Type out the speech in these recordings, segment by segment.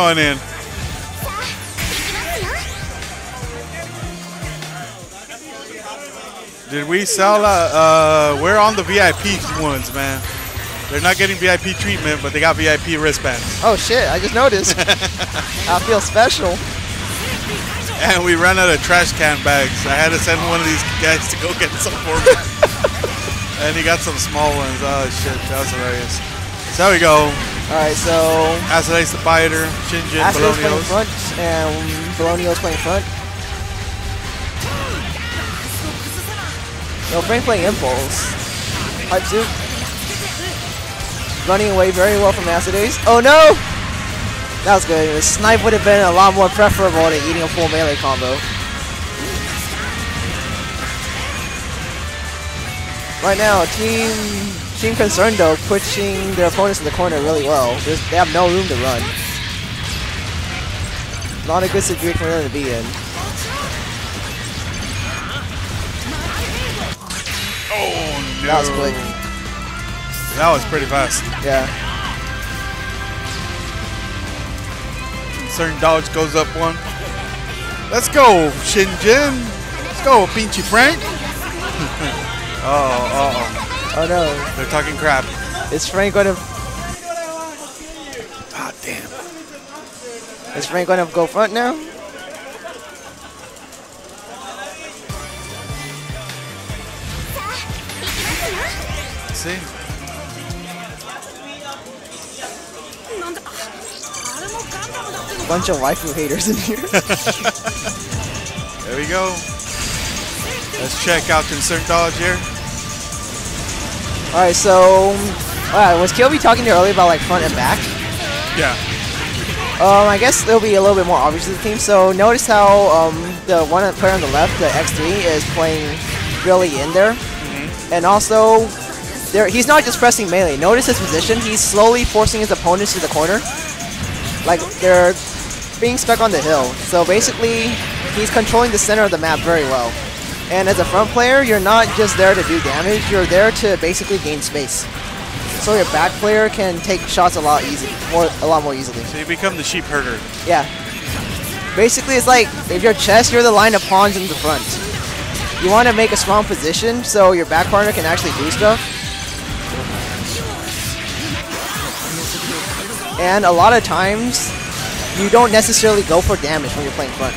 going in. Did we sell? Uh, uh, we're on the VIP ones, man. They're not getting VIP treatment, but they got VIP wristbands. Oh shit! I just noticed. I feel special. And we ran out of trash can bags. I had to send one of these guys to go get some for me. and he got some small ones. Oh shit, that was hilarious. So there we go. All right, so Acidice the Biter, Shinjin, Acidice playing front, and Bolognios playing front. No, Frank playing Impulse. Hype Soup. Running away very well from Acidace. Oh no! That was good. The snipe would have been a lot more preferable to eating a full melee combo. Right now, Team Team Concerned though, pushing their opponents in the corner really well. There's, they have no room to run. Not a good situation for them to be in. Oh no. That was quick. That was pretty fast. Yeah. Certain dodge goes up one. Let's go, Shinjin. Let's go, Pinchy Frank. oh, oh, Oh no. They're talking crap. Is Frank gonna Ah, damn. is Frank gonna go front now? See? Bunch of waifu haters in here. There we go. Let's check out ConcernDoge here. Alright, so uh, was Kilby talking to you earlier about like front and back? Yeah. Um, I guess it'll be a little bit more obvious to the team. So notice how um, the one player on the left, the X3, is playing really in there, and also there he's not just pressing melee. Notice his position. He's slowly forcing his opponents to the corner, like they're being stuck on the hill. So basically, he's controlling the center of the map very well. And as a front player, you're not just there to do damage. You're there to basically gain space. So your back player can take shots a lot easy, more a lot more easily. So you become the sheep herder. Yeah. Basically, it's like if you're chess, you're the line of pawns in the front. You want to make a strong position so your back partner can actually do stuff. And a lot of times, you don't necessarily go for damage when you're playing front.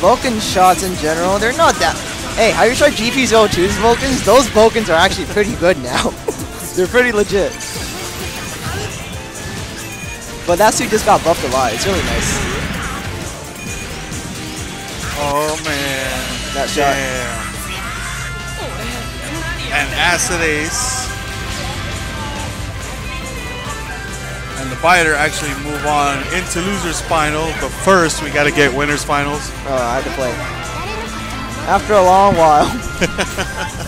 Vulcan shots in general, they're not that. Hey, have you tried GP02's Vulcans? Those Vulcans are actually pretty good now. they're pretty legit. But that suit just got buffed a lot. It's really nice. Oh man. That shot. Damn. And Acid Ace. And the Biter actually move on into Loser's Final, but first we gotta get Winner's Finals. Oh, I had to play. After a long while.